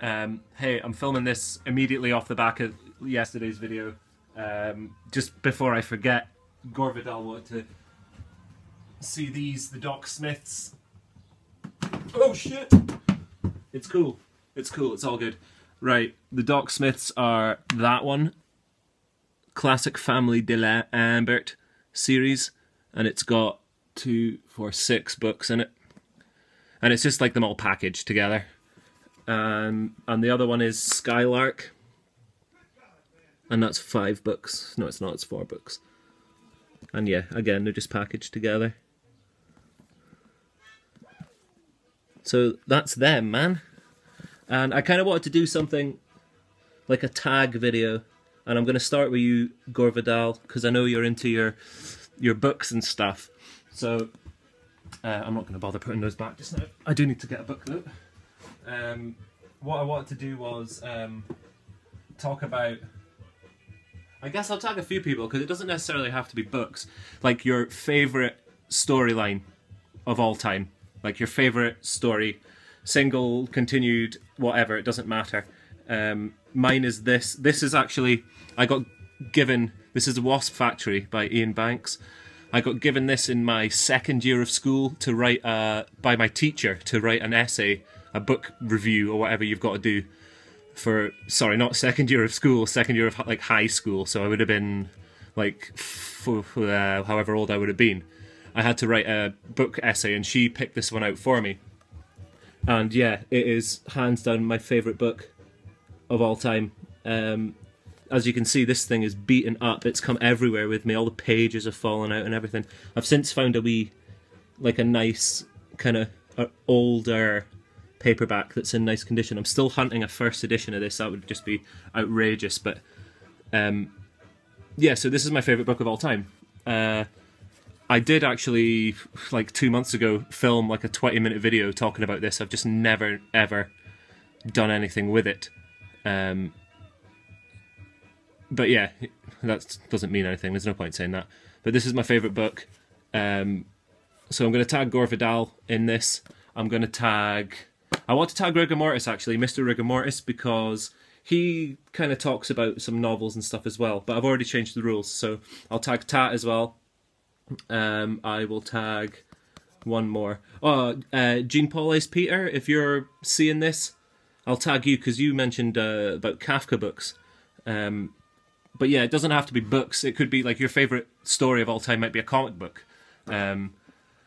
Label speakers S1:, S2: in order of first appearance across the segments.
S1: Um, hey, I'm filming this immediately off the back of yesterday's video. Um, just before I forget, Gore Vidal wanted to see these, the Doc Smiths. Oh shit! It's cool. It's cool. It's all good. Right, the Doc Smiths are that one, classic Family d'Alembert series, and it's got two, four, six books in it, and it's just like them all packaged together. Um, and the other one is Skylark, and that's five books. No, it's not. It's four books. And yeah, again, they're just packaged together. So that's them, man. And I kind of wanted to do something like a tag video. And I'm going to start with you, Gore Vidal, because I know you're into your your books and stuff. So uh, I'm not going to bother putting those back just now. I do need to get a book though. Um, what I wanted to do was um, talk about. I guess I'll tag a few people because it doesn't necessarily have to be books. Like your favorite storyline of all time like your favorite story, single, continued, whatever. It doesn't matter. Um, mine is this. This is actually I got given. This is a Wasp Factory by Iain Banks. I got given this in my second year of school to write uh, by my teacher to write an essay, a book review, or whatever you've got to do for. Sorry, not second year of school, second year of like high school. So I would have been like, for, uh, however old I would have been. I had to write a book essay, and she picked this one out for me. And yeah, it is hands down my favourite book of all time. Um, as you can see, this thing is beaten up. It's come everywhere with me. All the pages have fallen out and everything. I've since found a wee, like a nice kind of older paperback that's in nice condition. I'm still hunting a first edition of this. That would just be outrageous. But um, yeah, so this is my favorite book of all time. Uh, I did actually, like two months ago, film like a 20 minute video talking about this. I've just never, ever done anything with it. Um, but yeah, that doesn't mean anything. There's no point saying that. But this is my favourite book. Um, so I'm going to tag Gore Vidal in this. I'm going to tag. I want to tag Rigor Mortis actually, Mr. Rigor Mortis, because he kind of talks about some novels and stuff as well. But I've already changed the rules, so I'll tag Tat as well. Um, I will tag one more. Oh, uh, Jean Paul Peter, if you're seeing this, I'll tag you because you mentioned uh, about Kafka books. Um, but yeah, it doesn't have to be books. It could be like your favorite story of all time might be a comic book. Um,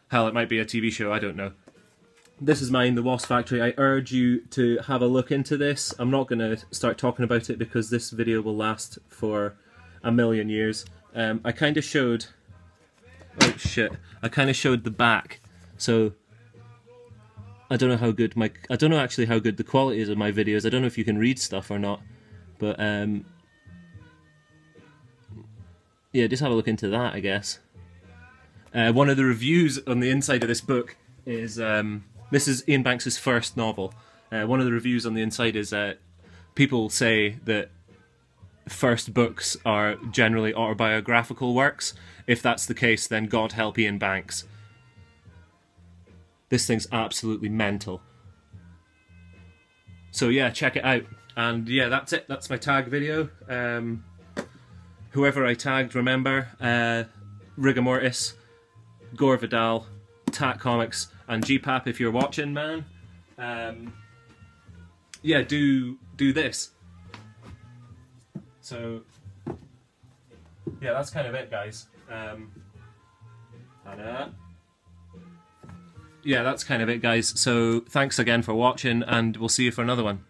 S1: hell, it might be a TV show. I don't know. This is mine, The Wasp Factory. I urge you to have a look into this. I'm not going to start talking about it because this video will last for a million years. Um, I kind of showed Oh shit! I kind of showed the back, so I don't know how good my I don't know actually how good the quality is of my videos. I don't know if you can read stuff or not, but um, yeah, just have a look into that, I guess. Uh, one of the reviews on the inside of this book is um, this is Iain Banks's first novel. Uh, one of the reviews on the inside is that people say that first books are generally autobiographical works. If that's the case, then God help Iain Banks. This thing's absolutely mental. So yeah, check it out. And yeah, that's it. That's my tag video. Um, whoever I tagged, remember, uh, Rigor Mortis, Gore Vidal, Tat Comics, and GPAP if you're watching, man. Um, yeah, do do this. So, yeah, that's kind of it, guys. Um, and, uh, yeah, that's kind of it, guys. So, thanks again for watching, and we'll see you for another one.